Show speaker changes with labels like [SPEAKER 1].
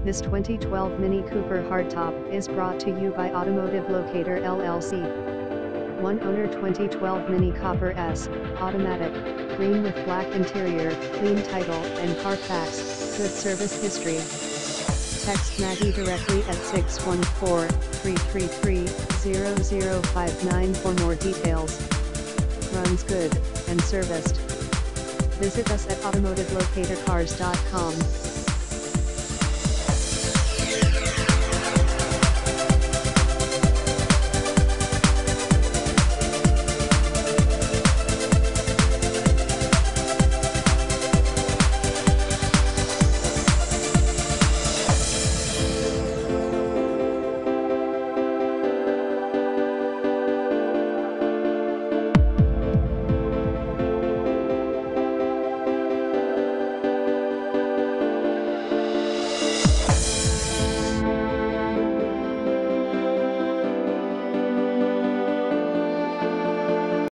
[SPEAKER 1] This 2012 Mini Cooper hardtop is brought to you by Automotive Locator LLC. One owner 2012 Mini Cooper S, automatic, green with black interior, clean title and Carfax, good service history. Text Maggie directly at 614-333-0059 for more details. Runs good, and serviced. Visit us at automotivelocatorcars.com.